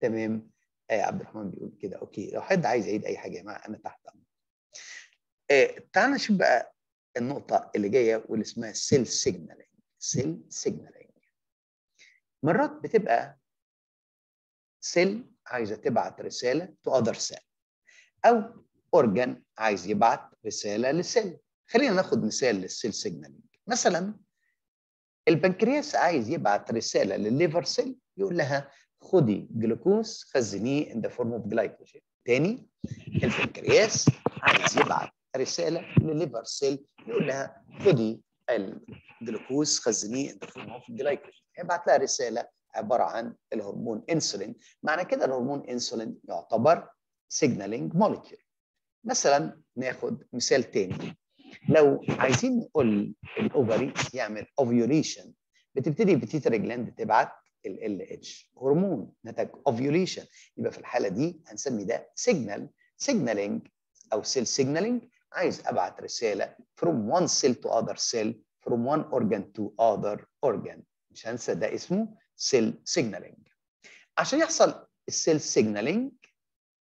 S1: تمام. آه عبد الرحمن بيقول كده. Okay. لو حد عايز يعيد أي حاجة يا جماعة أنا تحت أمر آه تعال نشوف بقى النقطة اللي جاية واللي اسمها cell signaling cell signaling مرات بتبقى cell عايزة تبعت رسالة to other cell أو organ عايز يبعت رسالة ل cell خلينا ناخد مثال لل cell signaling مثلا البنكرياس عايز يبعت رسالة للل liver cell يقول لها خدي جلوكوز خزنيه in the form of glycogen تاني البنكرياس عايز يبعت رسالة للل liver cell يقول لها خدي الجلوكوز خزنيه in the form of glycogen يبعت لها رسالة عبارة عن الهرمون انسولين معنى كده الهرمون انسولين يعتبر signaling molecule مثلا ناخد مثال تاني. لو عايزين نقول ال ovary يعمل ovulation بتبتدي ال pituitary gland تبعت LH هرمون نتج ovulation يبقى في الحالة دي هنسمي ده signal signaling أو cell signaling عايز أبعت رسالة from one cell to other cell from one organ to other organ. مش هنسى ده اسمه cell signaling عشان يحصل ال cell signaling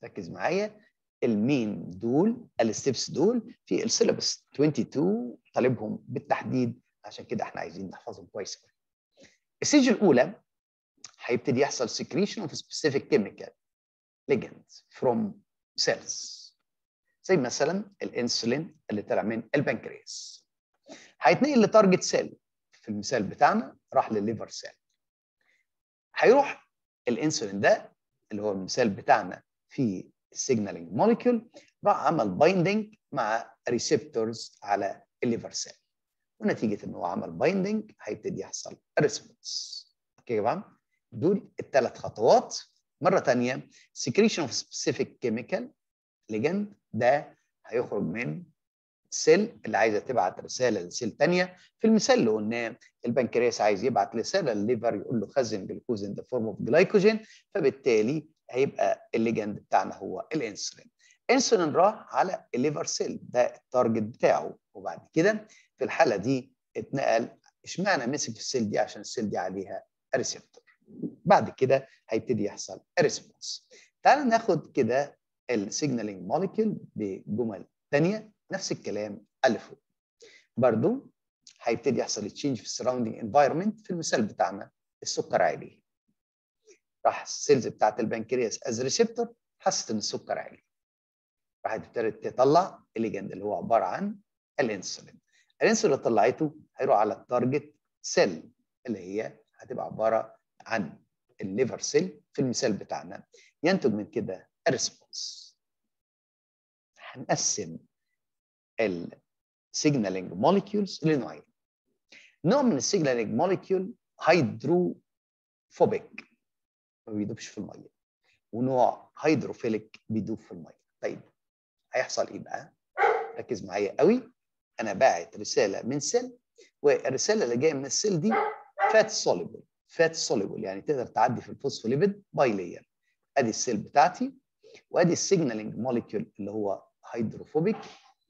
S1: ركز معايا ال main دول ال steps دول في ال syllabus 22 طالبهم بالتحديد. عشان كده إحنا عايزين نحفظهم كويس قوي ال stage الأولى هيبتدي يحصل secretion of specific chemical ligands from cells. زي مثلا الانسولين اللي طلع من البنكرياس هيتنقل ل target cell في المثال بتاعنا راح للل liver cell هيروح الانسولين ده اللي هو المثال بتاعنا في ال signaling molecule راح عمل binding مع receptors على ال liver cell ونتيجة ان هو عمل binding هيبتدي يحصل response okay يا جماعة؟ دول الثلاث خطوات. مرة ثانية secretion of specific chemical ligand ده هيخرج من cell اللي عايزه تبعت رسالة ل cell ثانية في المثال اللي قلناه. البنكرياس عايز يبعت رسالة للل liver يقول له خزن جلوكوز in the form of glycogen فبالتالي هيبقى ال ligand بتاعنا هو الانسولين. انسولين راح على ال liver cell ده ال target بتاعه. وبعد كده في الحالة دي اتنقل اشمعنى مسك في ال cell دي؟ عشان ال cell دي عليها receptor بعد كده هيبتدي يحصل response تعال ناخد كده ال signaling molecule بجمل ثانية نفس الكلام ألف. برضو هيبتدي يحصل change في ال surrounding environment في المثال بتاعنا السكر عالي. راح ال cells بتاعت البنكرياس as receptor حست إن السكر عالي. راحت ابتدت تطلع ال ligand اللي هو عبارة عن الانسولين. الانسولين اللي طلعته هيروح على ال target cell اللي هي هتبقى عبارة عن ال liver cell في المثال بتاعنا. ينتج من كده response هنقسم ال signaling molecules لنوعين نوع من ال signaling molecule hydrophobic ما بيدوبش في المية. ونوع hydrophilic بيدوب في المية. طيب هيحصل إيه بقى؟ ركز معايا قوي. أنا باعت رسالة من cell والرسالة اللي جاية من ال cell دي fat soluble fat soluble يعني تقدر تعدي في ال phospholipid bilayer أدي ال cell بتاعتي وأدي ال signaling molecule اللي هو hydrophobic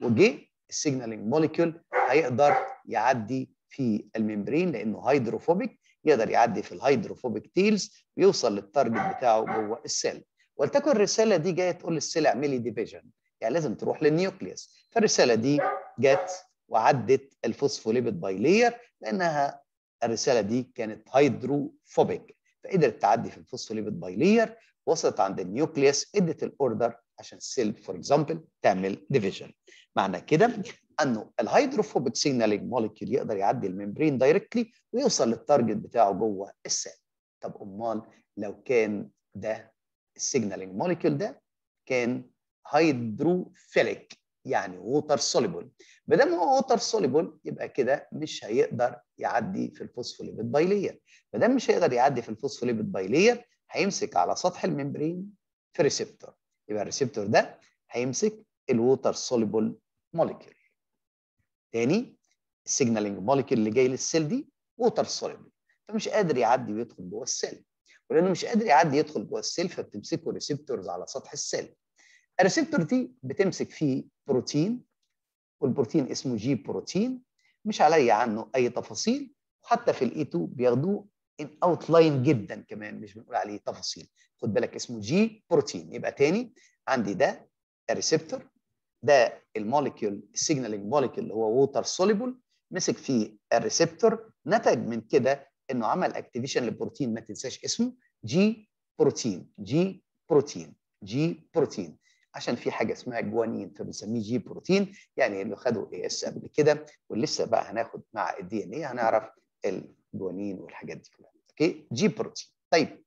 S1: وجه ال signaling molecule هيقدر يعدي في ال membrane لأنه hydrophobic يقدر يعدي في ال hydrophobic tails ويوصل لل target بتاعه جوه ال cell ولتكن الرسالة دي جاية تقول لل cell اعملي division يعني لازم تروح لل nucleus فالرسالة دي جت وعدت ال phospholipid bilayer لأنها الرسالة دي كانت hydrophobic فقدرت تعدي في ال phospholipid bilayer وصلت عند ال nucleus ادت ال order عشان ال cell for example تعمل division معنى كده أنه ال hydrophobic signaling molecule يقدر يعدي ال membrane directly ويوصل لل target بتاعه جوه ال cell طب أمال لو كان ده ال signaling molecule ده كان hydrophilic يعني water soluble ما دام هو water soluble يبقى كده مش هيقدر يعدي في ال phospholipid bilayer ما دام مش هيقدر يعدي في ال phospholipid bilayer هيمسك على سطح ال membrane في receptor يبقى ال receptor ده هيمسك ال water soluble molecule تاني ال signaling molecule اللي جاي لل cell دي water soluble فمش قادر يعدي ويدخل جوه ال cell ولأنه مش قادر يعدي يدخل جوه ال cell فبتمسكه receptors على سطح ال cell ال receptor دي بتمسك فيه protein وال protein اسمه G protein مش عليا عنه أي تفاصيل حتى في ال A2 بياخدوه outline جدا كمان مش بنقول عليه تفاصيل. خد بالك اسمه G protein يبقى تاني عندي ده ال receptor ده ال molecule ال signaling molecule اللي هو water soluble مسك فيه ال receptor نتج من كده إنه عمل activation ل protein ما تنساش اسمه G protein G protein G protein عشان في حاجة اسمها جوانين فبنسميه G protein يعني اللي خدوا AS قبل كده ولسه بقى هناخد مع ال DNA هنعرف الجوانين والحاجات دي كلها. okay؟ G protein طيب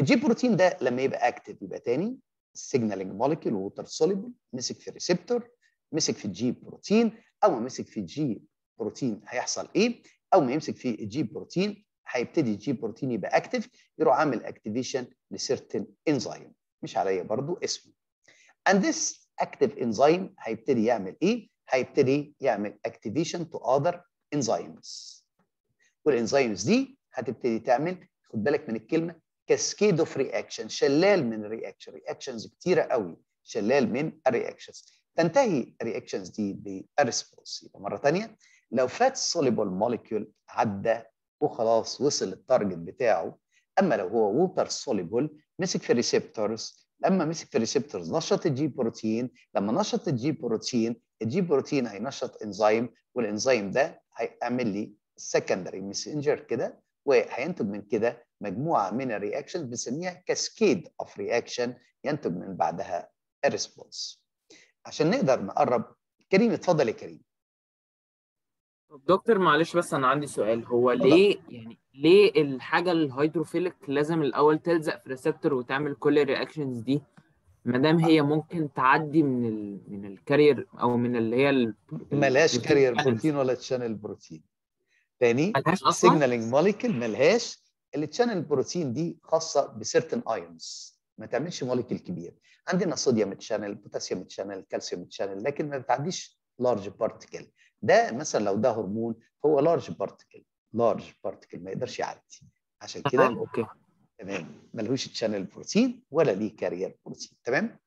S1: ال G protein ده لما يبقى active يبقى تاني ال signaling molecule water soluble مسك في ال receptor مسك في ال G protein أو ما مسك في ال G protein هيحصل إيه؟ أو ما يمسك في ال G protein هيبتدي ال G protein يبقى active يروح عامل activation ل certain enzyme مش عليا برضو اسمه. And this active enzyme هيبتدي يعمل إيه؟ هيبتدي يعمل activation to other enzymes. وال enzymes دي هتبتدي تعمل خد بالك من الكلمة cascade of reaction شلال من ال reaction reactions كتيرة قوي شلال من ال reactions تنتهي ال reactions دي ب response يبقى مرة ثانية لو fat soluble molecule عدى وخلاص وصل لل target بتاعه أما لو هو water soluble مسك في ال receptors لما مسك في ال receptors نشط ال G protein لما نشط ال G protein ال G protein هينشط enzyme وال enzyme ده هيعمل لي secondary messenger كده وهينتج من كده مجموعة من ال reactions بنسميها cascade of reaction ينتج من بعدها ال response عشان نقدر نقرب كريم اتفضل يا كريم.
S3: دكتور معلش بس أنا عندي سؤال. هو ليه يعني ليه الحاجة ال hydrophilic لازم الأول تلزق في ال receptor وتعمل كل ال reactions دي؟ ما دام هي ممكن تعدي من ال... من ال carrier أو من اللي هي ال... ال
S1: protein
S3: carrier.
S1: protein ولا channel protein تاني
S3: ملهاش أصلا.
S1: ال signaling molecule ملهاش. ال channel protein دي خاصة ب certain ions ما تعملش molecule كبير. عندنا sodium channel potassium channel calcium channel لكن ما بتعديش large particle ده مثلا لو ده هرمون هو large particle large particle ما يقدرش يعدي. عشان كده
S3: okay.
S1: تمام. ملهوش channel protein ولا ليه carrier protein تمام؟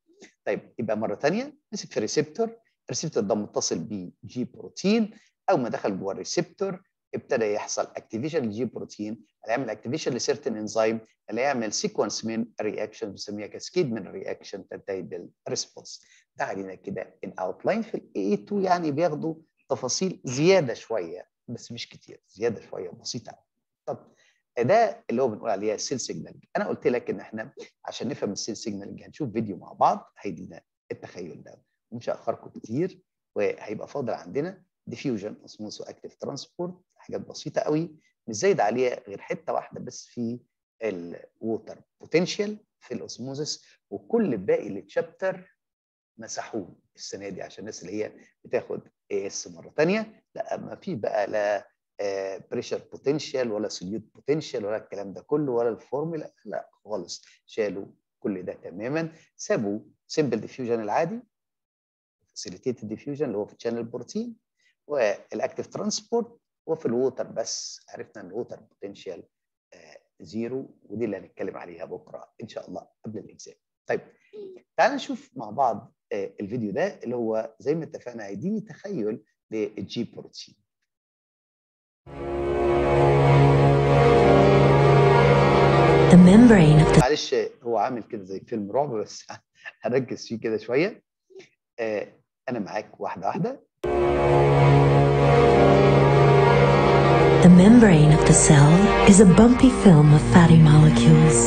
S1: طيب يبقى مرة ثانية مسك في receptor ال receptor ده متصل ب G protein أول ما دخل جوه ال receptor ابتدى يحصل activation لل G protein اللي يعمل activation ل certain enzyme اللي يعمل sequence من reaction بنسميها cascade من ال reaction تنتهي بال response ده علينا كده an outline في ال A2 يعني بياخدوا تفاصيل زيادة شوية بس مش كتير زيادة شوية بسيطه طب ده اللي هو بنقول عليها ال cell signaling أنا قلت لك إن إحنا عشان نفهم ال cell signaling هنشوف فيديو مع بعض هيدينا التخيل ده. ومش هأخركم كتير وهيبقى فاضل عندنا diffusion osmosis و active transport حاجات بسيطة قوي مش زايد عليها غير حتة واحدة بس في ال water potential في ال osmosis وكل باقي ال chapter مسحوه السنة دي عشان الناس اللي هي بتاخد AS مرة ثانية لا ما في بقى لا pressure potential ولا solute potential ولا الكلام ده كله ولا الفورمولا لا خالص. شالوا كل ده تماما سابوا simple diffusion العادي facilitated diffusion اللي هو في ال channel protein وال active transport وفي ال water بس عرفنا إن ال water potential zero ودي اللي هنتكلم عليها بكرة إن شاء الله قبل الاجزاء. طيب تعال نشوف مع بعض آه، الفيديو ده اللي هو زي ما اتفقنا هيديني تخيل
S4: لل G protein.
S1: معلش هو عامل كده زي فيلم رعب بس هركز فيه كده شوية. آه، أنا معاك واحدة واحدة
S4: The membrane of the cell is a bumpy film of fatty molecules.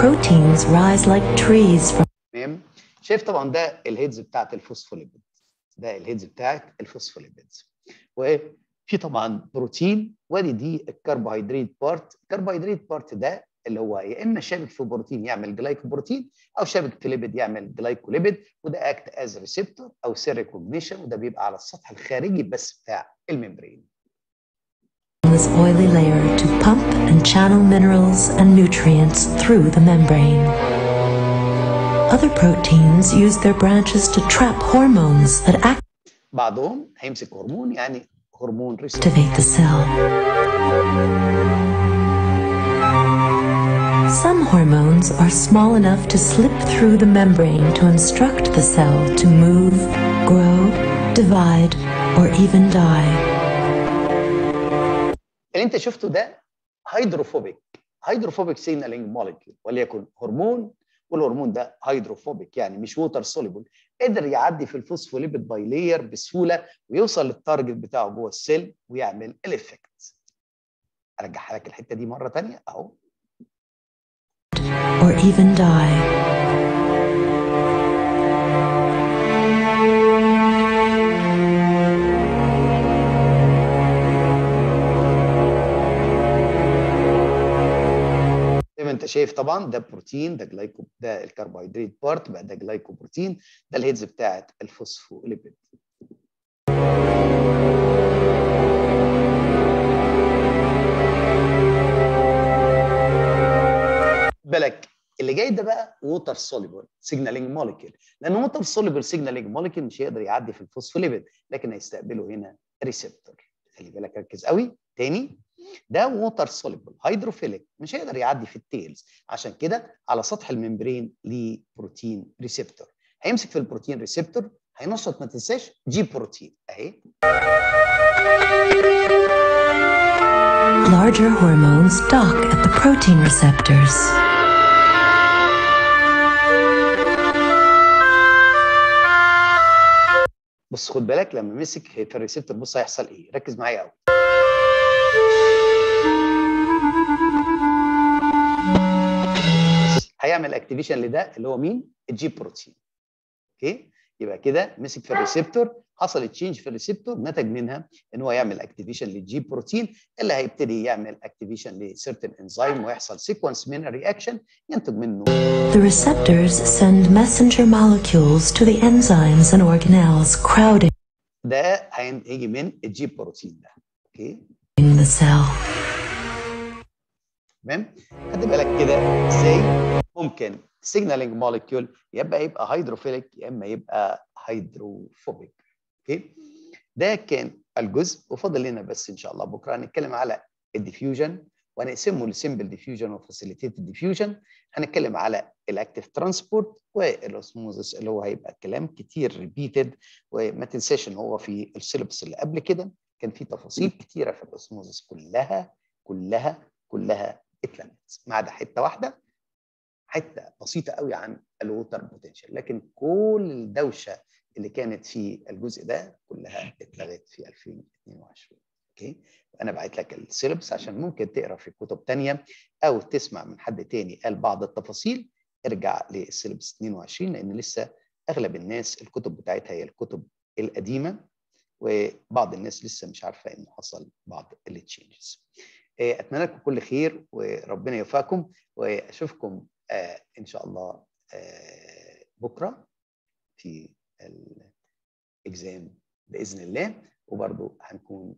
S4: Proteins rise like trees from
S1: تمام؟ شايف طبعا ده ال heads بتاعت الفوسفوليبيد ده ال heads بتاعت الفوسفوليبيد وفي طبعا بروتين وادي دي ال carbohydrate part. ال carbohydrate part ده اللي هو يا اما شابك في بروتين يعمل glycoprotein أو شابك في lipid يعمل glycolipid وده act as receptor أو cell recognition وده بيبقى على السطح الخارجي بس بتاع ال membrane
S4: this oily layer to pump and channel minerals and nutrients through the membrane. Other proteins use their branches to trap hormones that
S1: بعضهم هيمسك هرمون يعني hormone receptor
S4: activate the cell. Some hormones are small enough to slip through the membrane to instruct the cell to move, grow, divide, or even die.
S1: اللي انت شفته ده hydrophobic hydrophobic signaling molecule وليكن hormone وال hormone ده hydrophobic يعني مش water soluble قدر يعدي في ال phospholipid bilayer بسهولة ويوصل لل target بتاعه جوه ال cell ويعمل ال effect أرجعها لك الحتة دي مرة ثانية أهو.
S4: Or even die.
S1: زي ما انت شايف طبعا ده بروتين ده glyco ده الكربوهيدرات part بقى ده glycoprotein ده ال heads بتاعت الفوسفوليبيد بالك اللي جاي ده بقى water soluble signaling molecule لأن water soluble signaling molecule مش هيقدر يعدي في الفوسفوليبيد لكن هيستقبله هنا receptor خلي بالك ركز قوي. تاني ده water soluble hydrophilic مش هيقدر يعدي في ال tails. عشان كده على سطح ال membrane ليه protein receptor هيمسك في ال protein receptor هينشط ما تنساش G protein أهي.
S4: Larger hormones dock at the protein receptors.
S1: بص خد بالك لما مسك في ال receptor بص هيحصل إيه؟ ركز معايا قوي هيعمل activation لده اللي هو مين؟ ال G protein. okay؟ يبقى كده مسك في ال receptor حصل change في ال receptor نتج منها إن هو يعمل activation لل G protein اللي هيبتدي يعمل activation ل certain enzyme ويحصل sequence من ال reaction ينتج منه.
S4: The receptors send messenger molecules to the enzymes and organelles crowding
S1: ده هيجي من ال G protein ده. okay
S4: the cell.
S1: تمام؟ خد بالك كده إزاي؟ ممكن signaling molecule يا إما يبقى hydrophilic يا إما يبقى hydrophobic okay؟ ده كان الجزء وفاضل لنا بس إن شاء الله بكرة هنتكلم على ال diffusion وهنقسمه ل simple diffusion و facilitated diffusion هنتكلم على ال active transport وال osmosis اللي هو هيبقى كلام كتير repeated وما تنساش إن هو في ال syllabus اللي قبل كده كان في تفاصيل كتيرة في ال osmosis كلها كلها كلها اتلمت. ما عدا حتة واحدة حتة بسيطة قوي عن ال water potential لكن كل الدوشة اللي كانت في الجزء ده كلها اتلغت في 2022 okay؟ وأنا بعت لك ال syllabus عشان ممكن تقرأ في كتب تانية أو تسمع من حد تاني قال بعض التفاصيل. ارجع لل syllabus 22 لأن لسه أغلب الناس الكتب بتاعتها هي الكتب القديمة وبعض الناس لسه مش عارفة إنه حصل بعض ال changes أتمنى لكم كل خير وربنا يوفقكم وأشوفكم إن شاء الله بكرة في الاكزام بإذن الله. وبرضه هنكون